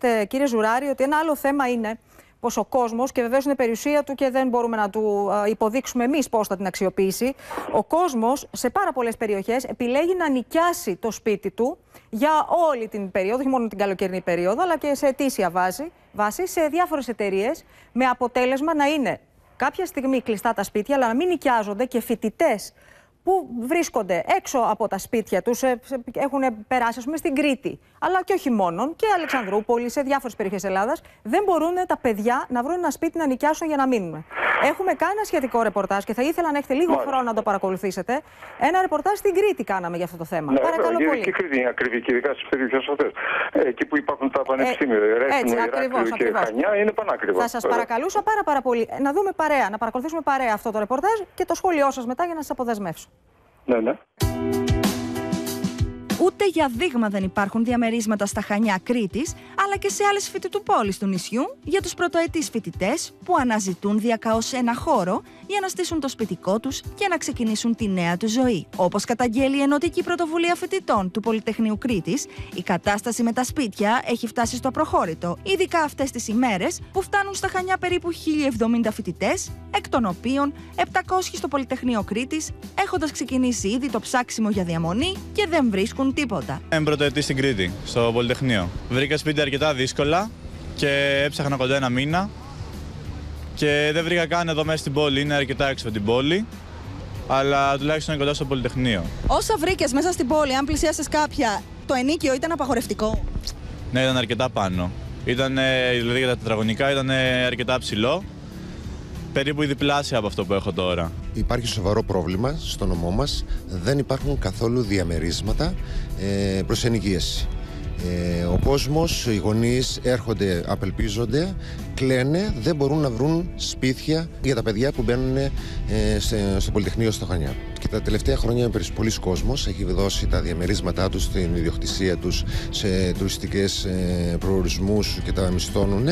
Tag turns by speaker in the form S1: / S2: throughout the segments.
S1: τονίσετε, κύριε Ζουράρη, ότι ένα άλλο θέμα είναι πως ο κόσμος, και βεβαίως είναι περιουσία του και δεν μπορούμε να του υποδείξουμε εμείς πώς θα την αξιοποιήσει, ο κόσμος σε πάρα πολλές περιοχές επιλέγει να νοικιάσει το σπίτι του για όλη την περίοδο, όχι μόνο την καλοκαιρινή περίοδο, αλλά και σε αιτήσια βάση, βάση σε διάφορες εταιρείες, με αποτέλεσμα να είναι κάποια στιγμή κλειστά τα σπίτια, αλλά να μην νοικιάζονται και φοιτητές που βρίσκονται έξω από τα σπίτια τους, έχουν περάσει, ας πούμε, στην Κρήτη, αλλά και όχι μόνο, και Αλεξανδρούπολη, σε διάφορες περιοχές Ελλάδας, δεν μπορούν τα παιδιά να βρουν ένα σπίτι να νοικιάσουν για να μείνουν. Έχουμε κάνει ένα σχετικό ρεπορτάζ και θα ήθελα να έχετε λίγο χρόνο να το παρακολουθήσετε. Ένα ρεπορτάζ στην Κρήτη κάναμε για αυτό το θέμα.
S2: Ναι,
S1: Παρακαλώ
S2: και,
S1: πολύ.
S2: Και Κρήτη είναι ακριβή, και ειδικά στι περιοχέ αυτέ. Εκεί που υπάρχουν τα πανεπιστήμια, ε,
S1: έτσι, ακριβώς,
S2: και Χανιά, είναι πανάκριβα.
S1: Θα σας παρακαλούσα πάρα, πάρα πολύ να δούμε παρέα, να παρακολουθήσουμε παρέα αυτό το ρεπορτάζ και το σχόλιο σας μετά για να σας αποδεσμεύσω.
S2: Ναι, ναι.
S3: Ούτε για δείγμα δεν υπάρχουν διαμερίσματα στα Χανιά Κρήτης, αλλά και σε άλλες φοιτητουπόλεις του νησιού για τους πρωτοετής φοιτητές που αναζητούν διακαώς ένα χώρο για να στήσουν το σπιτικό τους και να ξεκινήσουν τη νέα τους ζωή. Όπως καταγγέλει η Ενωτική Πρωτοβουλία Φοιτητών του Πολυτεχνείου Κρήτης, η κατάσταση με τα σπίτια έχει φτάσει στο προχώρητο, ειδικά αυτές τις ημέρες που φτάνουν στα Χανιά περίπου 1070 φοιτητές, εκ των οποίων 700 στο Πολυτεχνείο Κρήτης, έχοντας ξεκινήσει ήδη το ψάξιμο για διαμονή και δεν βρίσκουν τίποτα.
S4: Είμαι πρωτοετή στην Κρήτη, στο Πολυτεχνείο. Βρήκα σπίτι αρκετά δύσκολα και έψαχνα κοντά ένα μήνα. Και δεν βρήκα καν εδώ μέσα στην πόλη, είναι αρκετά έξω από την πόλη. Αλλά τουλάχιστον είναι κοντά στο Πολυτεχνείο.
S3: Όσα βρήκες μέσα στην πόλη, αν πλησιάσεις κάποια, το ενίκιο ήταν απαγορευτικό;
S4: Ναι, ήταν αρκετά πάνω. Ήταν, δηλαδή για τα τετραγωνικά ήταν αρκετά ψηλό. Περίπου η διπλάσια από αυτό που έχω τώρα.
S5: Υπάρχει σοβαρό πρόβλημα στο νομό μας. Δεν υπάρχουν καθόλου διαμερίσματα ε, προς ενοικίαση. Ε, ο κόσμος, οι γονείς έρχονται, απελπίζονται, κλαίνε, δεν μπορούν να βρουν σπίτια για τα παιδιά που μπαίνουν ε, στο Πολυτεχνείο στο Χανιά. Και τα τελευταία χρόνια πολλοί κόσμος έχει δώσει τα διαμερίσματά τους στην ιδιοκτησία τους σε τουριστικές ε, προορισμούς και τα μισθώνουν.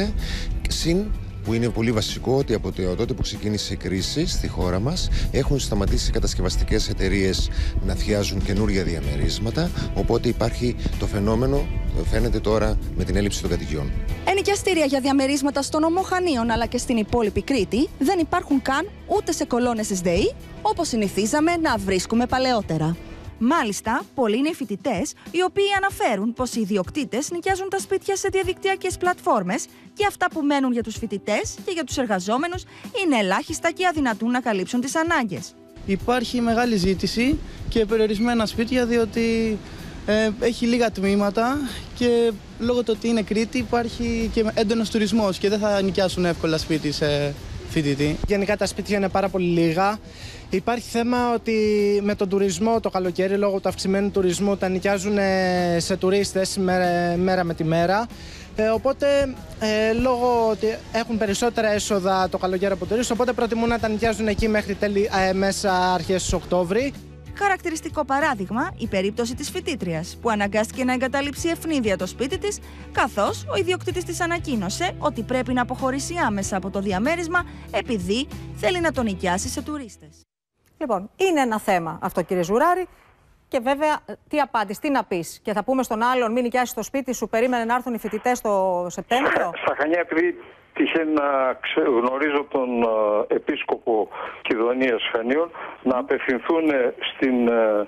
S5: Συν που είναι πολύ βασικό ότι από τότε που ξεκίνησε η κρίση στη χώρα μας έχουν σταματήσει οι κατασκευαστικές εταιρείες να φτιάζουν καινούργια διαμερίσματα οπότε υπάρχει το φαινόμενο φαίνεται τώρα με την έλλειψη των κατοικιών.
S3: Ενοικιαστήρια για διαμερίσματα στον νομό Χανίων αλλά και στην υπόλοιπη Κρήτη δεν υπάρχουν καν ούτε σε κολόνες ΣΔΕΗ όπως συνηθίζαμε να βρίσκουμε παλαιότερα. Μάλιστα, πολλοί είναι οι φοιτητές οι οποίοι αναφέρουν πως οι ιδιοκτήτες νοικιάζουν τα σπίτια σε διαδικτυακές πλατφόρμες και αυτά που μένουν για τους φοιτητές και για τους εργαζόμενους είναι ελάχιστα και αδυνατούν να καλύψουν τις ανάγκες.
S6: Υπάρχει μεγάλη ζήτηση και περιορισμένα σπίτια διότι ε, έχει λίγα τμήματα και λόγω του ότι είναι Κρήτη υπάρχει και έντονος τουρισμός και δεν θα νοικιάσουν εύκολα σπίτι σε φοιτητή.
S7: Γενικά τα σπίτια είναι πάρα πολύ λίγα. Υπάρχει θέμα ότι με τον τουρισμό το καλοκαίρι, λόγω του αυξημένου τουρισμού, τα νοικιάζουν σε τουρίστες μέρα, μέρα με τη μέρα. Ε, οπότε, ε, λόγω ότι έχουν περισσότερα έσοδα το καλοκαίρι από τουρίστες, οπότε προτιμούν να τα νοικιάζουν εκεί μέχρι τέλη, ε, μέσα αρχές Οκτώβρη.
S3: Χαρακτηριστικό παράδειγμα η περίπτωση της φοιτήτριας, που αναγκάστηκε να εγκαταλείψει ευνίδια το σπίτι της, καθώς ο ιδιοκτήτης της ανακοίνωσε ότι πρέπει να αποχωρήσει άμεσα από το διαμέρισμα επειδή θέλει να τον νοικιάσει σε τουρίστες.
S1: Λοιπόν, είναι ένα θέμα αυτό, κύριε Ζουράρη. Και βέβαια, τι απάντηση, τι να πεις. Και θα πούμε στον άλλον, μην νοικιάσεις το σπίτι σου, περίμενε να έρθουν οι φοιτητές το Σεπτέμβριο.
S2: Στα Χανιά, επειδή τυχαίνει να γνωρίζω τον ε, επίσκοπο Κιδωνίας Χανίων, να απευθυνθούν στην ε,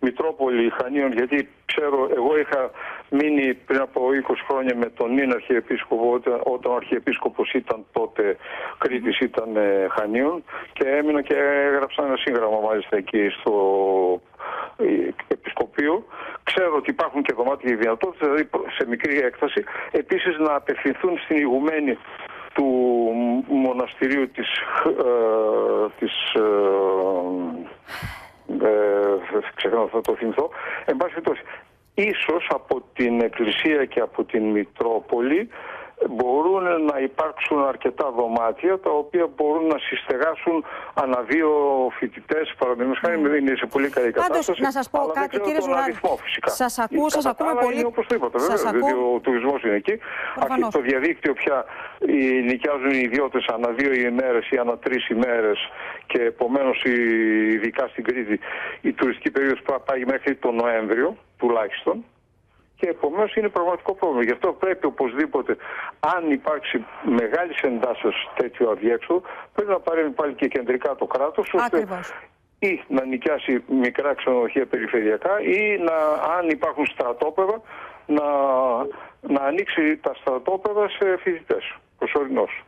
S2: Μητρόπολη Χανίων, γιατί ξέρω, εγώ είχα μείνει πριν από 20 χρόνια με τον νυν Αρχιεπίσκοπο, όταν, όταν ο Αρχιεπίσκοπος ήταν τότε Κρήτης, ήταν ε, Χανίων και έμεινα και έγραψα ένα σύγγραμμα μάλιστα εκεί στο ε, Επισκοπείο. Ξέρω ότι υπάρχουν και δωμάτια δυνατότητες, δηλαδή σε μικρή έκταση. Επίσης να απευθυνθούν στην ηγουμένη του μοναστηρίου της, ε, της ε, ε, ξεχνάω, θα το θυμηθώ. Εν πάση περιπτώσει, ίσως από την Εκκλησία και από την Μητρόπολη μπορούν να υπάρξουν αρκετά δωμάτια τα οποία μπορούν να συστεγάσουν ανά δύο φοιτητές. Παραδείγματος χάρη, mm. είναι σε πολύ καλή κατάσταση.
S1: Πάντως, να σας πω
S2: αλλά
S1: κάτι, κύριε Ζουράρη. Σας ακούω, σας ακούμε πολύ.
S2: Όπω το είπατε, βέβαια. Διότι ο τουρισμός είναι εκεί. Αρχίζει το διαδίκτυο πια νοικιάζουν οι ιδιώτες ανά δύο ημέρες ή ανά τρεις ημέρες και επομένως, ειδικά στην Κρήτη, η τουριστική περίοδος πάει μέχρι τον Νοέμβριο τουλάχιστον και επομένως είναι πραγματικό πρόβλημα. Γι' αυτό πρέπει οπωσδήποτε, αν υπάρξει μεγάλης εντάσσεως τέτοιο αδιέξοδο, πρέπει να παρέμβει πάλι και κεντρικά το κράτος, ώστε
S1: Ακριβώς.
S2: ή να νοικιάσει μικρά ξενοδοχεία περιφερειακά ή να, αν υπάρχουν στρατόπεδα να, να ανοίξει τα στρατόπεδα σε φοιτητές προσωρινώς.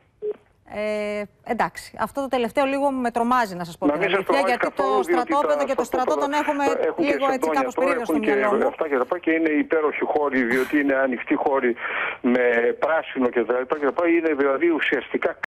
S1: Ε, εντάξει, αυτό το τελευταίο λίγο με τρομάζει να σας πω
S2: Να
S1: την
S2: μην σας
S1: αλήθεια,
S2: τρομάζει
S1: γιατί
S2: καθόλου,
S1: το
S2: διότι
S1: στρατόπεδο
S2: τα
S1: και το στρατό τον
S2: στρατόπεδα
S1: έχουμε
S2: έχουν και
S1: λίγο έτσι
S2: σεντόνια
S1: κάπως
S2: τώρα,
S1: περίεργα στο
S2: έχουν και
S1: μυαλό μου.
S2: Αυτά και τα πάει και είναι υπέροχοι χώροι, διότι είναι ανοιχτοί χώροι με πράσινο κτλ. Είναι δηλαδή ουσιαστικά